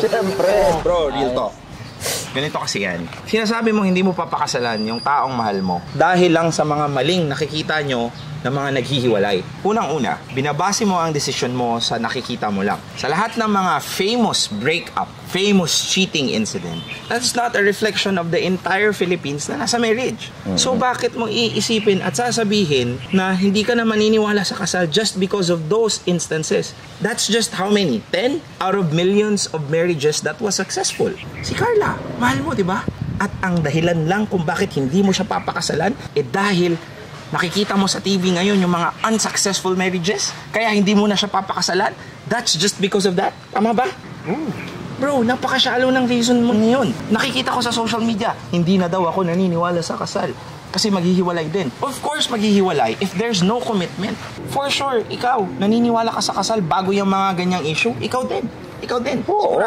Siyempre. Bro, real talk. Ganito kasi yan. Sinasabi mo hindi mo papakasalan yung taong mahal mo dahil lang sa mga maling nakikita nyo ng mga naghihiwalay. Unang-una, binabase mo ang desisyon mo sa nakikita mo lang. Sa lahat ng mga famous breakup, famous cheating incident, that's not a reflection of the entire Philippines na nasa marriage. So bakit mo iisipin at sasabihin na hindi ka na maniniwala sa kasal just because of those instances? That's just how many? 10 out of millions of marriages that was successful. Si Carla, mahal mo, di ba? At ang dahilan lang kung bakit hindi mo siya papakasalan, eh dahil nakikita mo sa TV ngayon yung mga unsuccessful marriages, kaya hindi mo na siya papakasalan, that's just because of that? Tama ba? Bro, napaka-shallow ng reason mo ngayon. Nakikita ko sa social media, hindi na daw ako naniniwala sa kasal. Kasi maghihiwalay din. Of course, maghihiwalay if there's no commitment. For sure, ikaw, naniniwala ka sa kasal bago yung mga ganyang issue, ikaw din. Ikaw din. Oo. Sigurado